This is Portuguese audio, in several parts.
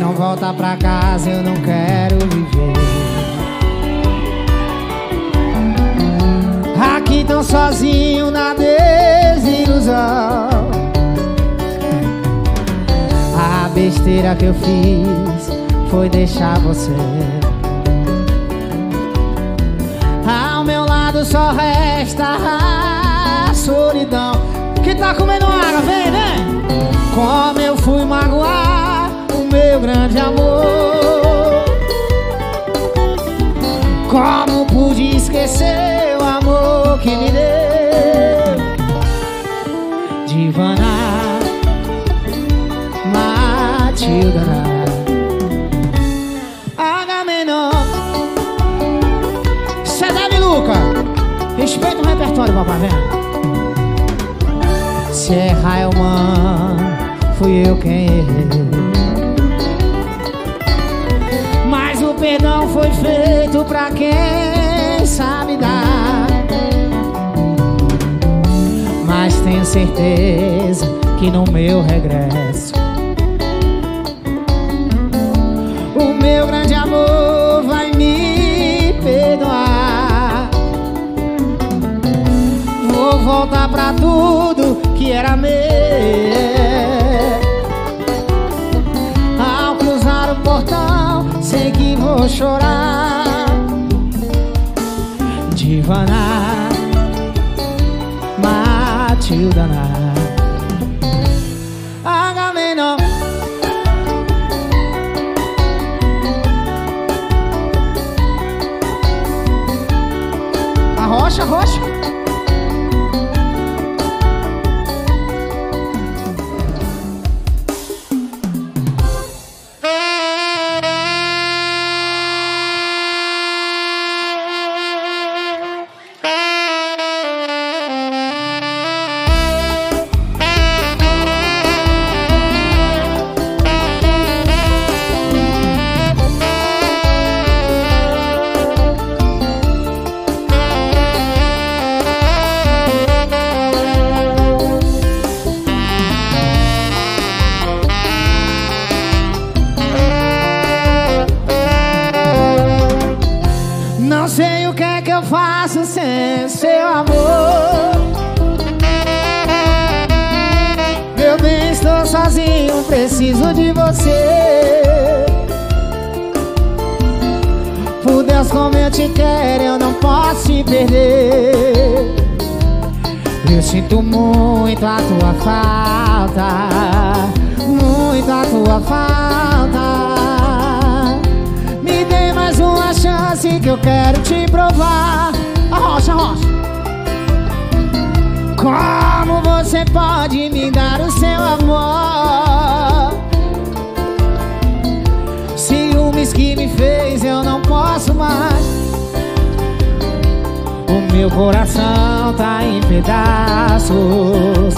não volta pra casa, eu não quero viver. Aqui tão sozinho na desilusão. A besteira que eu fiz foi deixar você. Ao meu lado só resta a solidão. Que tá comendo água, vem, vem! Como eu fui magoar o meu grande amor. Como pude esquecer o amor que me deu? Divana, Matilda, Agamenon. Cedeve Luca, respeita o repertório, papai, vem. Se eu mano, fui eu quem errei. Perdão foi feito pra quem sabe dar. Mas tenho certeza que no meu regresso O meu grande amor vai me perdoar Vou voltar pra tudo que era meu quero te provar. Arrocha, arrocha Como você pode me dar o seu amor? Ciúmes que me fez eu não posso mais. O meu coração tá em pedaços.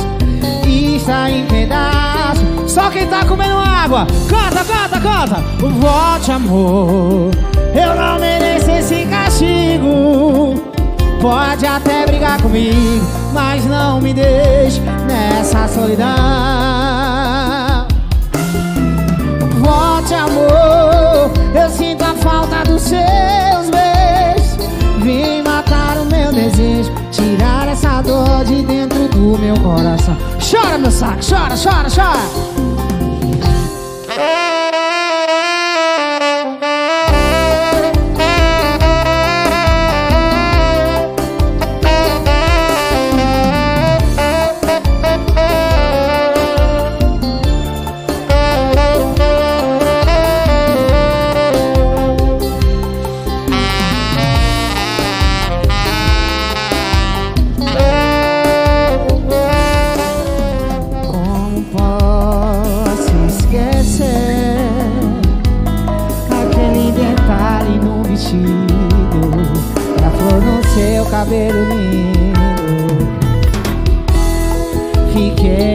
Está em pedaços. Só quem tá comendo água. Canta, canta, canta. Volte amor. Eu não mereço esse castigo. Pode até brigar comigo Mas não me deixe nessa solidão. Volte amor. Eu sinto a falta dos seus beijos. Vim matar o meu desejo. Tirar essa dor de dentro do meu coração. Chora meu saco, chora, chora, chora cabelo lindo. Fiquei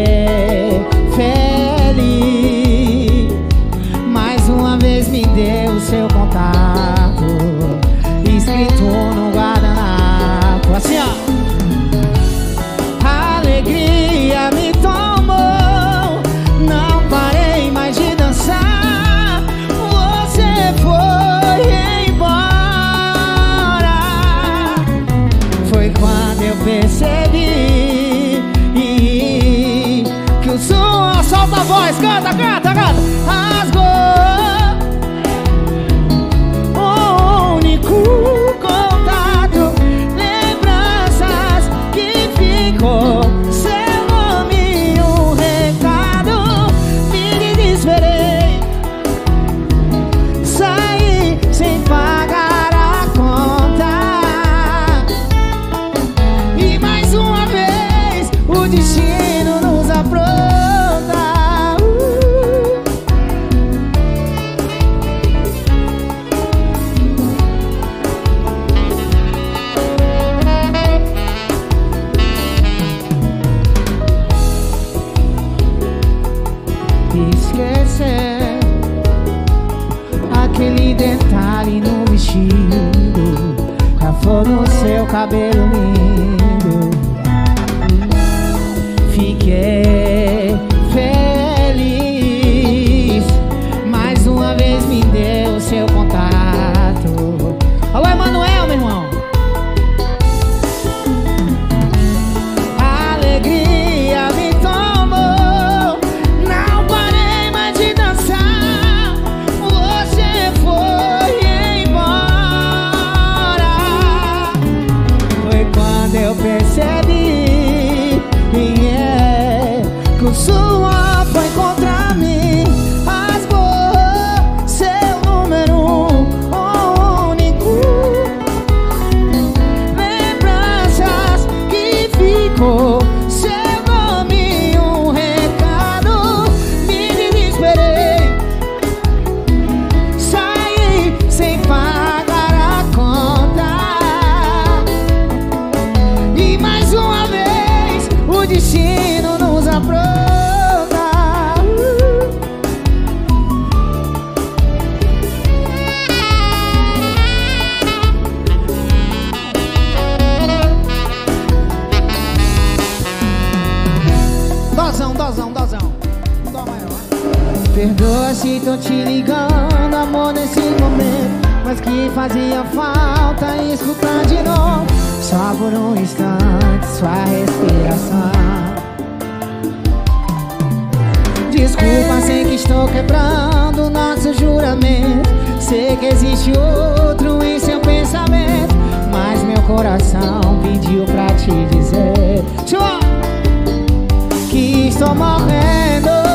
cabelo por um instante sua respiração. Desculpa, sei que estou quebrando nosso juramento. Sei que existe outro em seu pensamento. Mas meu coração pediu pra te dizer: Que estou morrendo.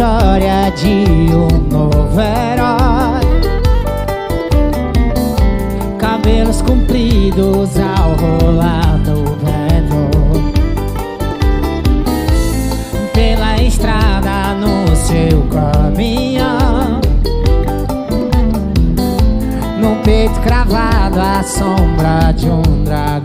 História de um novo herói. Cabelos compridos ao rolar no vento pela estrada no seu caminhão. No peito cravado a sombra de um dragão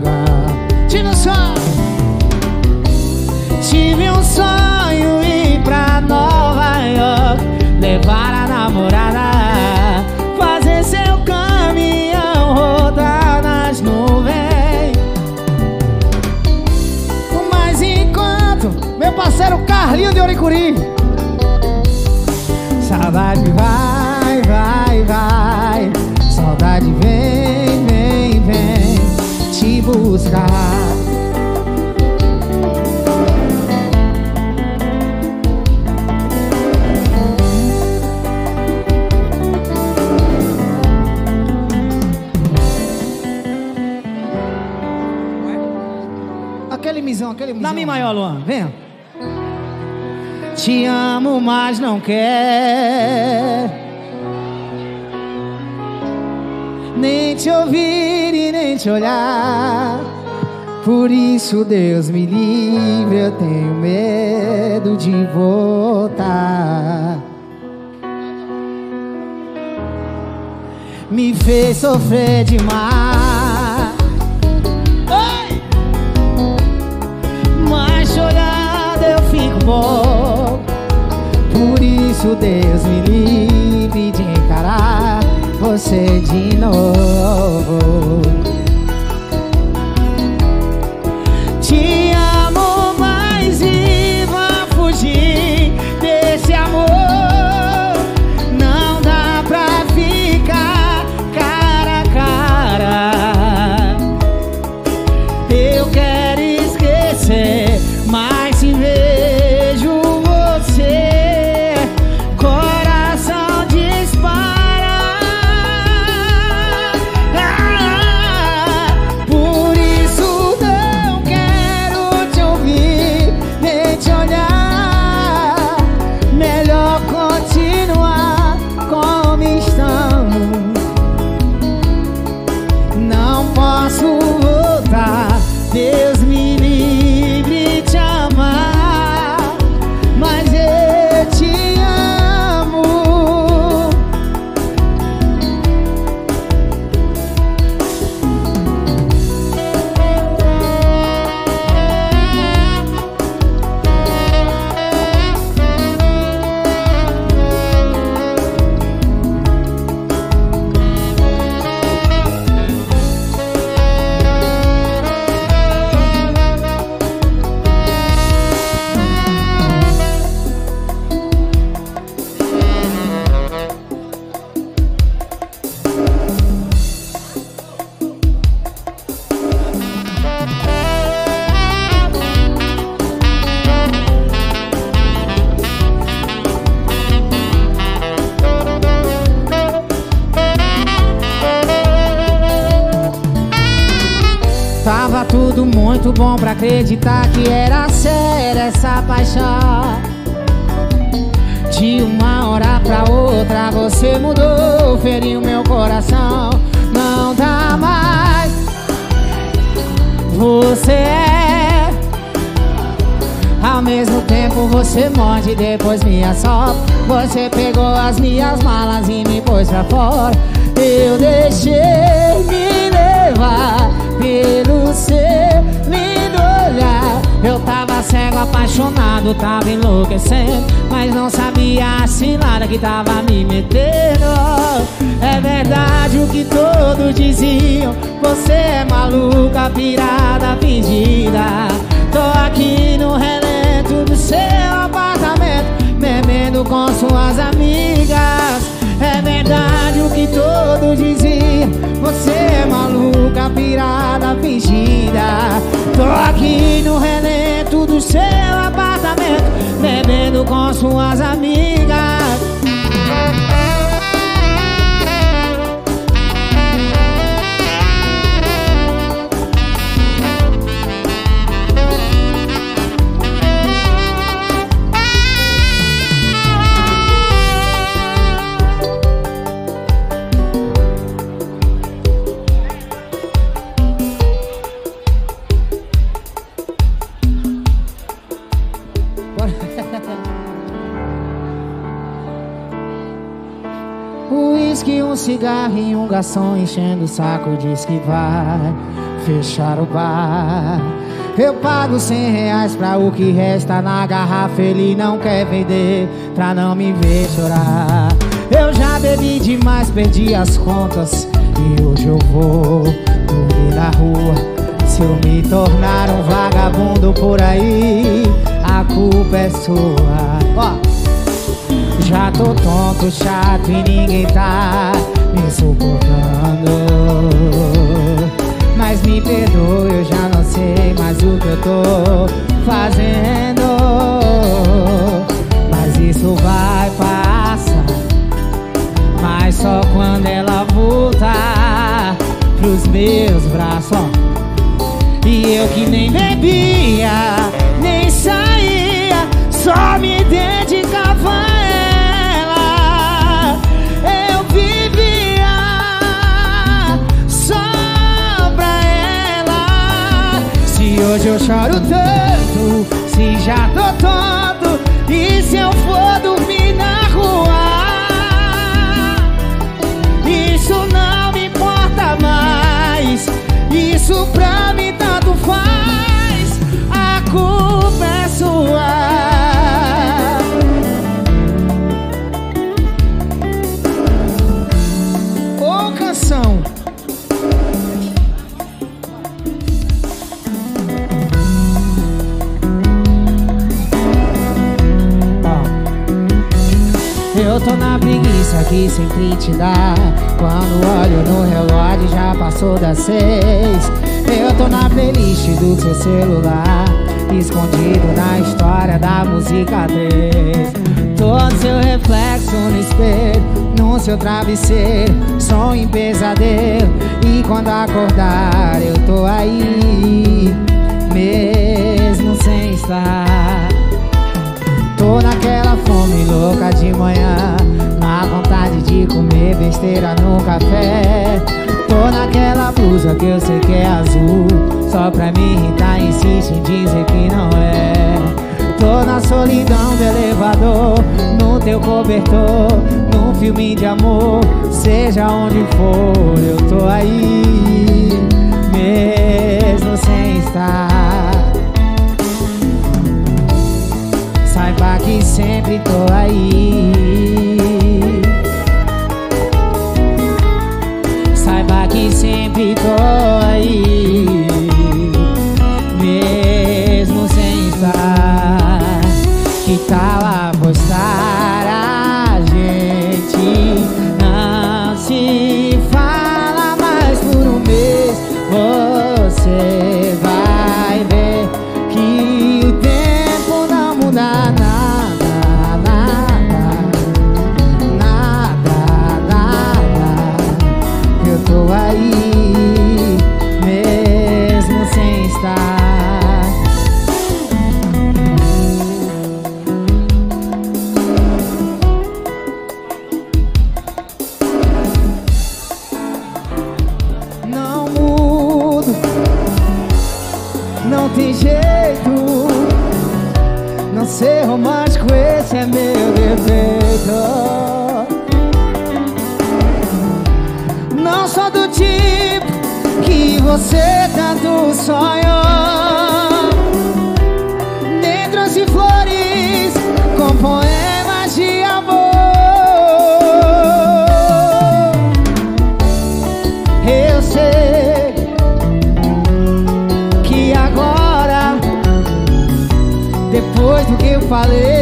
Carlinho de Oricuri Saudade vai, vai, vai Saudade vem, vem, vem Te buscar Aquele misão, aquele misão. Dá mi maior, Luan. Vem. Te amo, mas não quer. Nem te ouvir e nem te olhar. Por isso, Deus me livre, eu tenho medo de voltar. Me fez sofrer demais. Oi! Mas chorando eu fico bom Por isso Deus me livre de encarar você de novo diziam Você é maluca, pirada, fingida. Tô aqui no relento do seu apartamento Bebendo com suas amigas garçom enchendo o saco Diz que vai fechar o bar. Eu pago cem reais pra o que resta na garrafa Ele não quer vender pra não me ver chorar. Eu já bebi demais, perdi as contas E hoje eu vou dormir na rua. Se eu me tornar um vagabundo por aí A culpa é sua. Ó. Já tô tonto, chato e ninguém tá me suportando Mas me perdoe, eu já não sei mais o que eu tô fazendo eu choro tanto Se já tô tonto E se eu for dormir na rua? Isso não me importa mais Isso pra mim que sempre te dá. Quando olho no relógio já passou das seis. Eu tô na playlist do seu celular Escondido na história da música 3 Tô no seu reflexo no espelho No seu travesseiro Sonho em pesadelo. E quando acordar eu tô aí Mesmo sem estar. Tô naquela fome louca de manhã no café. Tô naquela blusa que eu sei que é azul. Só pra me irritar insiste em dizer que não é. Tô na solidão do elevador No teu cobertor Num filme de amor. Seja onde for Eu tô aí Mesmo sem estar. Saiba que sempre tô aí que Não sou do tipo que você tanto sonhou. Nem trouxe flores com poemas de amor. Eu sei que agora, depois do que eu falei,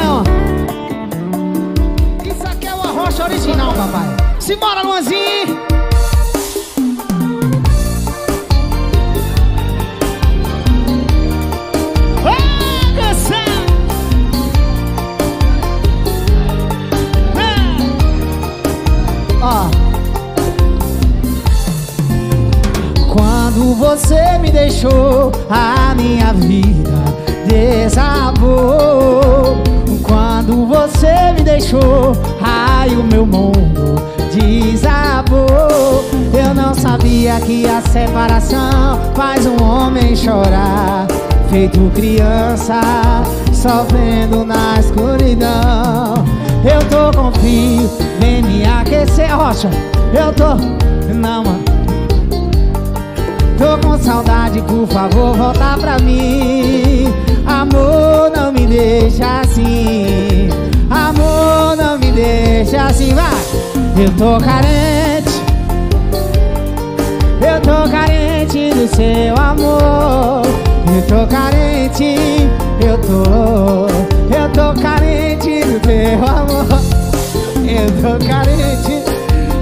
sol maior. Isso aqui é uma rocha original, papai. Simbora, Luanzinho. Ô, canção! Ó. Quando você me deixou, a minha vida desabou. Quando você me deixou, ai o meu mundo desabou. Eu não sabia que a separação faz um homem chorar. Feito criança, sofrendo na escuridão. Eu tô com frio, vem me aquecer, rocha. Eu tô, não, mano. Tô com saudade, por favor, volta pra mim. Amor, não me deixa assim. Amor, não me deixa assim, vai. Eu tô carente. Eu tô carente do seu amor. Eu tô carente. Eu tô. Eu tô carente do teu amor. Eu tô carente.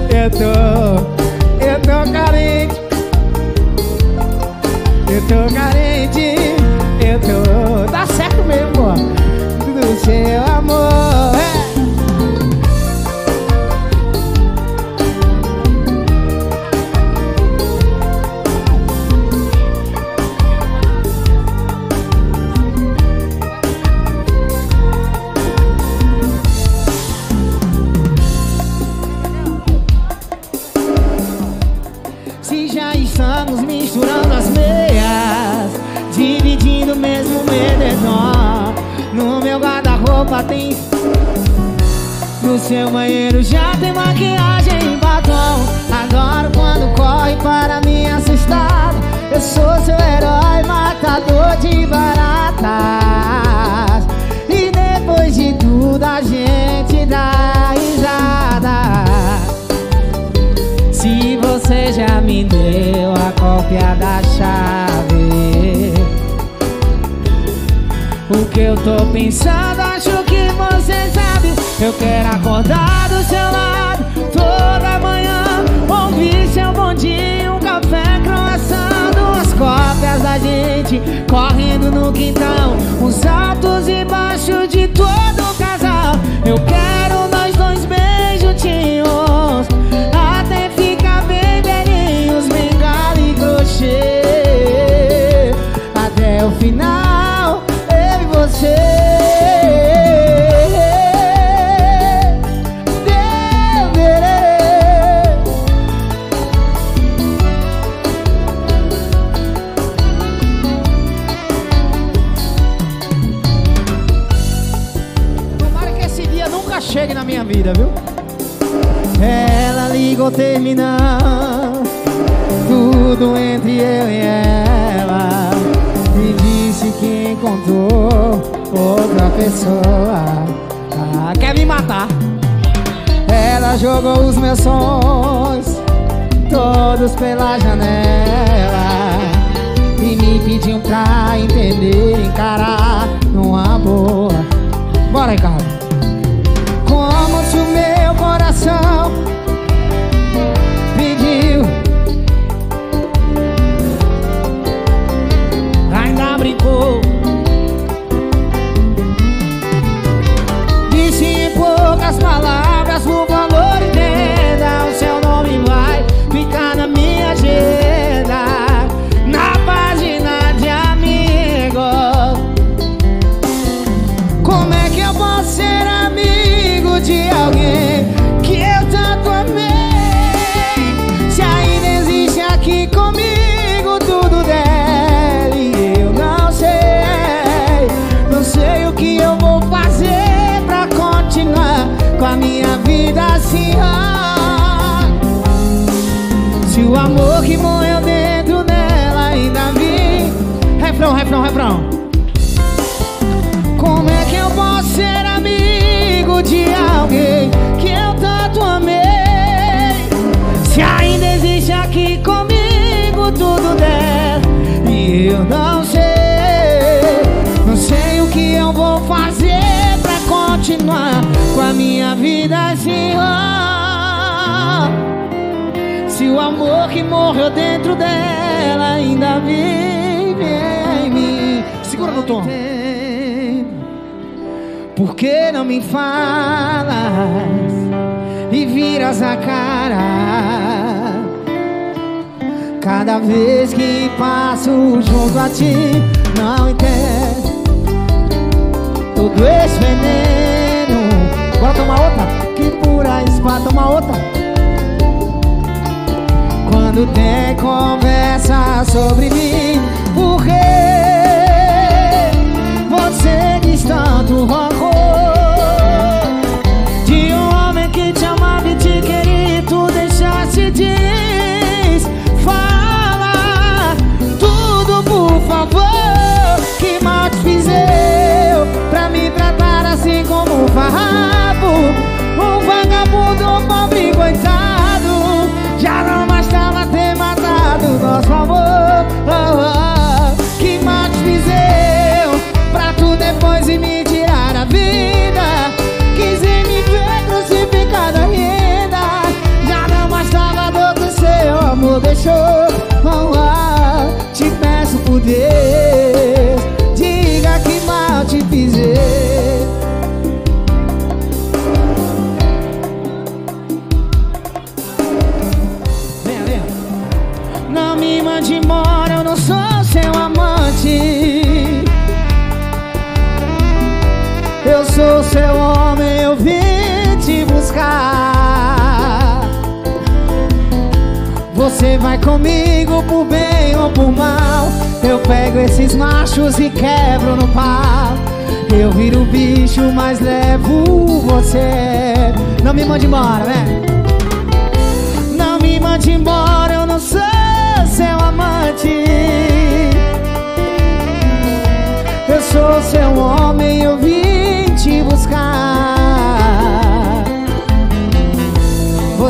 Eu tô. Eu tô carente. Eu tô carente, tô. Tá certo mesmo, pô. Do seu amor. Deu a cópia da chave. O que eu tô pensando, acho que você sabe. Eu quero acordar do seu lado toda manhã Ouvir seu bom dia, um café croissant Duas cópias da gente correndo no quintal Uns altos e baixos de todo casal. Eu quero nós dois bem juntinhos Ela ligou terminando Tudo entre eu e ela. E disse que encontrou outra pessoa. Ah, Quer me matar? Ela jogou os meus sonhos Todos pela janela E me pediu pra entender Encarar numa boa. Bora, Ricardo eu não sei, não sei o que eu vou fazer pra continuar com a minha vida assim. ah. Se o amor que morreu dentro dela ainda vive em mim. Segura no tom. Por que não me falas e viras a cara? Cada vez que passo junto a ti, não entendo todo esse veneno. Bora tomar outra? Que pura espada, tomar outra. Quando tem conversa sobre mim, por que você diz tanto Você vai comigo por bem ou por mal. Eu pego esses machos e quebro no pau. Eu viro bicho, mas levo você. Não me mande embora, né? Não me mande embora, eu não sou seu amante. Eu sou seu homem, eu vim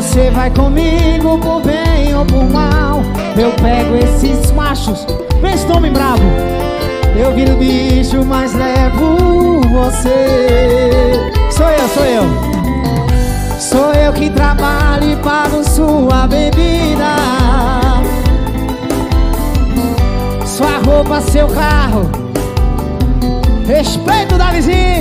Você vai comigo por bem ou por mal. Eu pego esses machos, vem esse homem bravo. Eu viro bicho, mas levo você. Sou eu, sou eu. Sou eu que trabalho e pago sua bebida. Sua roupa, seu carro. Respeito da vizinha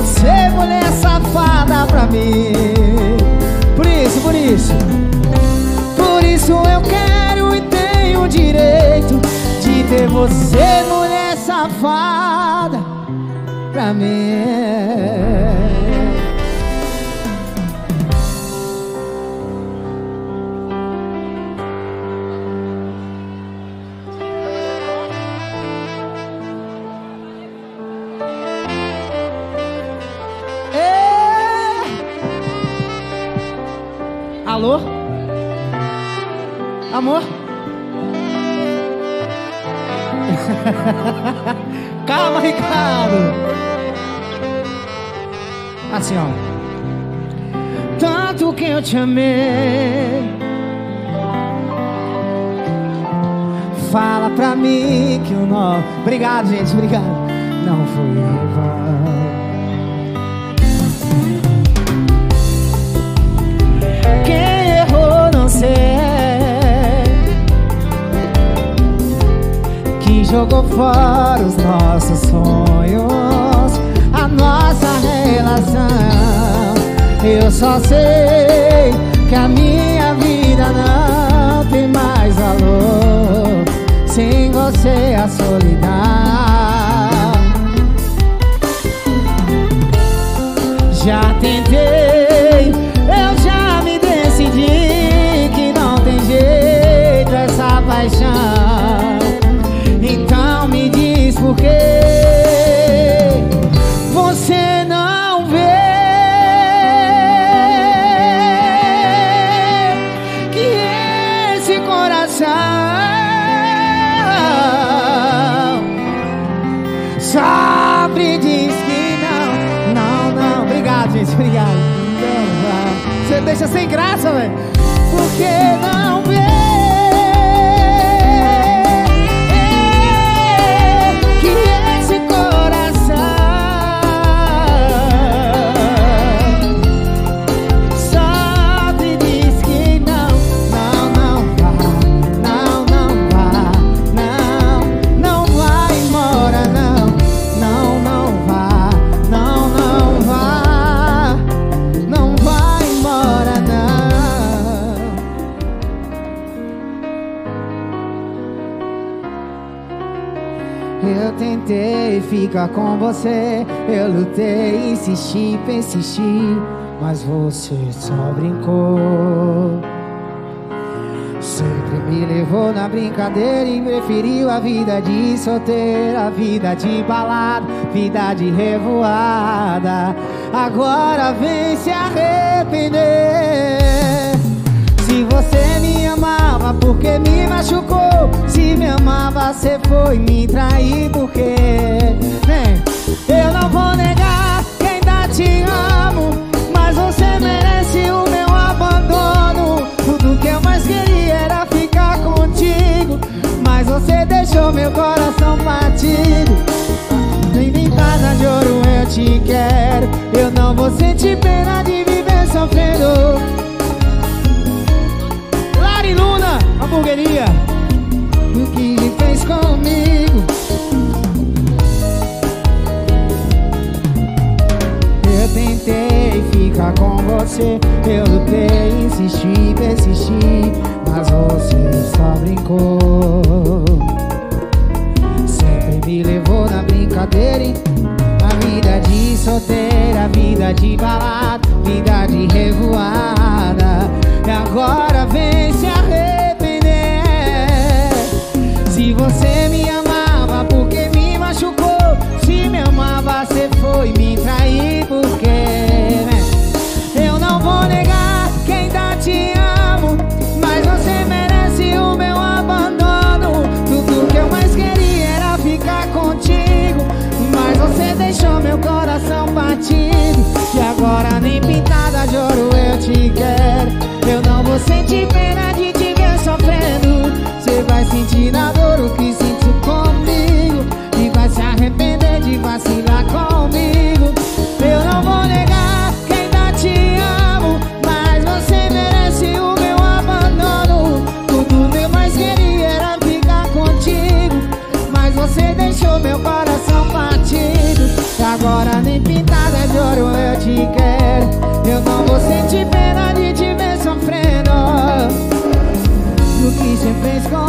você, mulher safada pra mim. Por isso, por isso. Por isso eu quero e tenho direito De ter você, mulher safada Pra mim Assim, ó. Tanto que eu te amei. Fala pra mim que o nó. Obrigado, gente, obrigado. Não foi em. Quem errou, não sei. Jogou fora os nossos sonhos, a nossa relação. Eu só sei que a minha vida não tem mais valor sem você a solidão. Você sem graça, velho com você, eu lutei, insisti, persisti, mas você só brincou. Sempre me levou na brincadeira e preferiu a vida de solteira, a vida de balada, vida de revoada. Agora vem se arrepender. Você me amava, porque me machucou? Se me amava, você foi me trair, porque né? Eu não vou negar que ainda te amo, mas você merece o meu abandono. Tudo que eu mais queria era ficar contigo, mas você deixou meu coração partido. Nem pintada de ouro eu te quero, eu não vou sentir pena de viver sofrendo. Hamburgueria O que ele fez comigo. Eu tentei ficar com você Eu lutei, insisti, persisti Mas você só brincou. Sempre me levou na brincadeira? A vida de solteira, a vida de balada Vida de revoada. E agora vem se arrepender coração batido E agora nem pintada de ouro eu te quero. Eu não vou sentir pena ouro eu não vou sentir pena de te ver sofrendo. Do que você fez comigo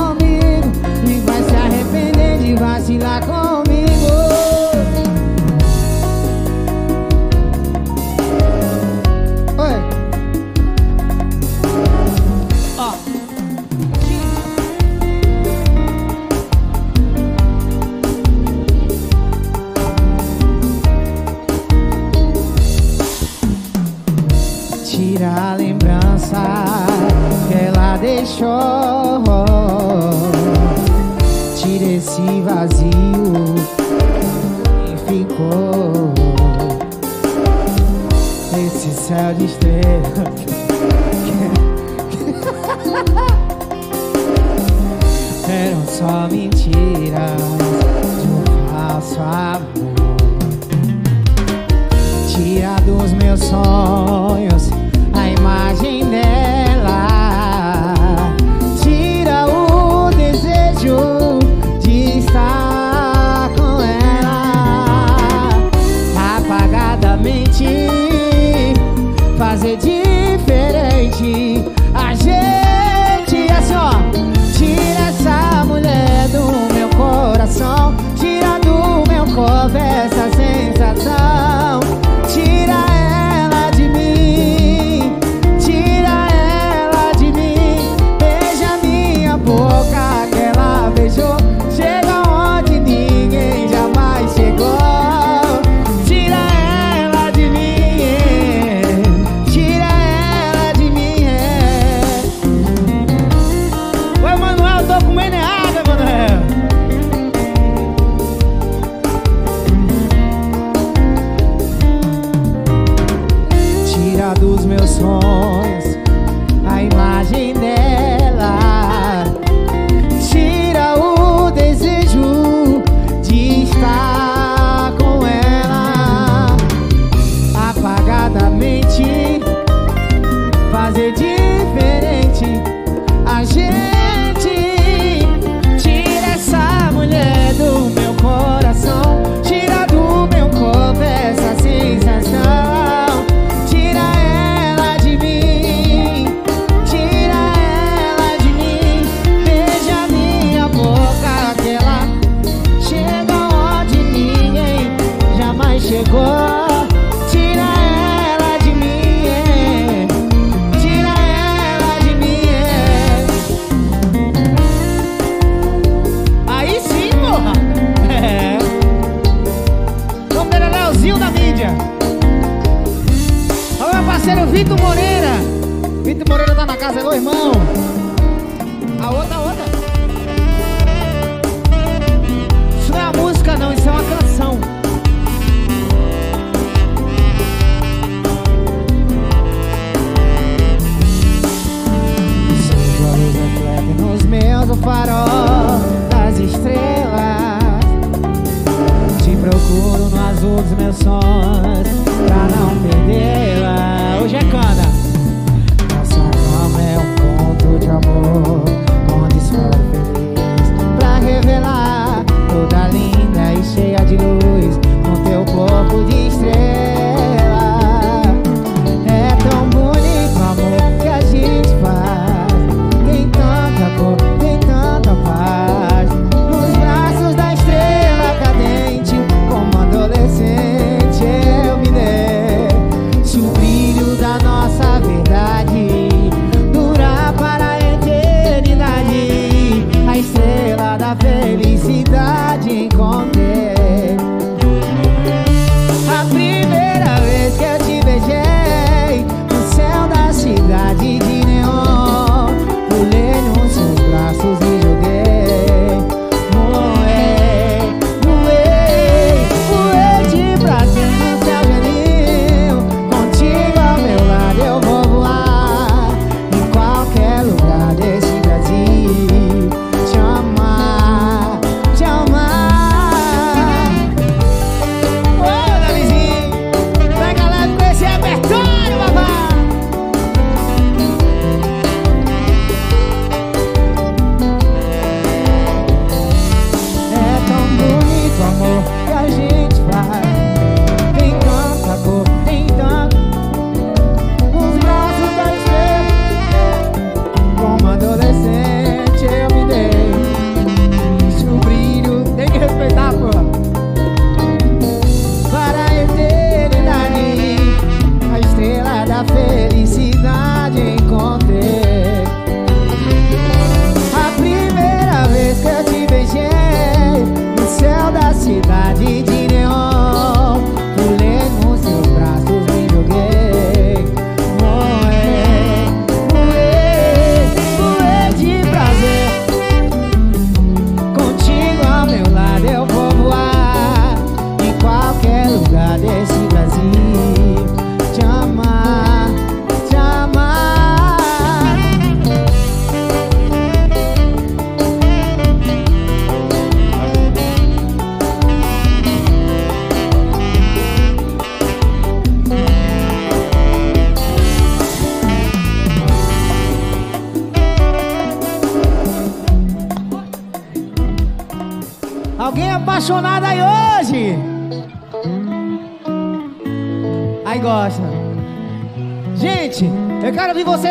vida.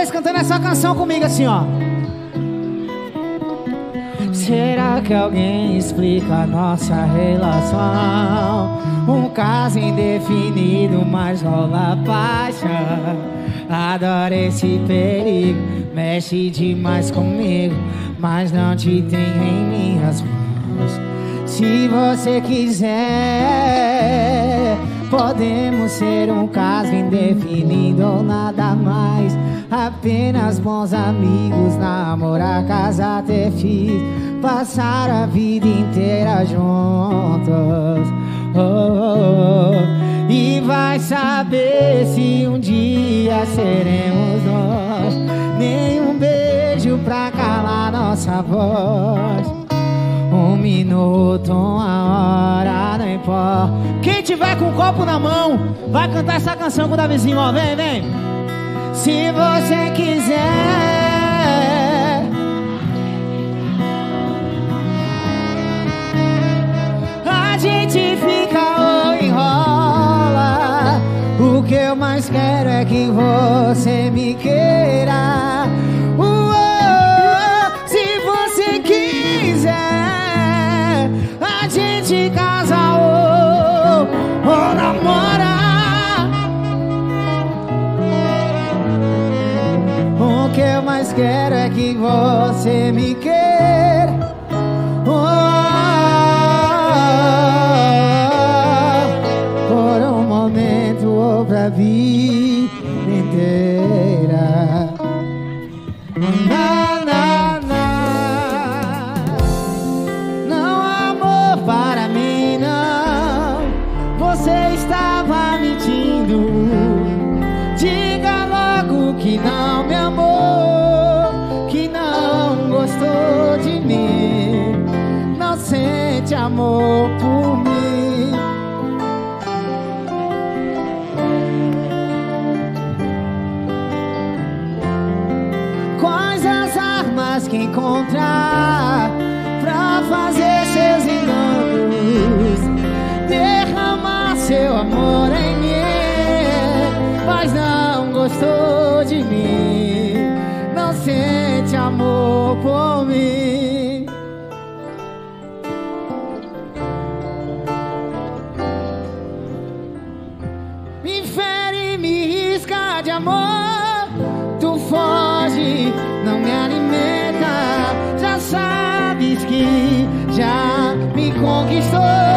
Cantando essa canção comigo assim, ó. Será que alguém explica nossa relação? Um caso indefinido, mas rola paixão. Adoro esse perigo, mexe demais comigo, mas não te tenho em minhas mãos. Se você quiser, podemos ser um caso indefinido ou nada mais. Apenas bons amigos, namorar, casar, ter filhos, passar a vida inteira juntos. Oh, oh, oh. E vai saber se um dia seremos nós. Nenhum beijo pra calar nossa voz. Um minuto, uma hora, não importa. Tiver com o copo na mão, vai cantar essa canção com o Davizinho, ó. Vem, vem. Se você quiser. A gente fica ou enrola. O que eu mais quero é que você me queira. É que você me por mim. Me fere, me risca de amor, tu foge, não me alimenta. Já sabes que já me conquistou,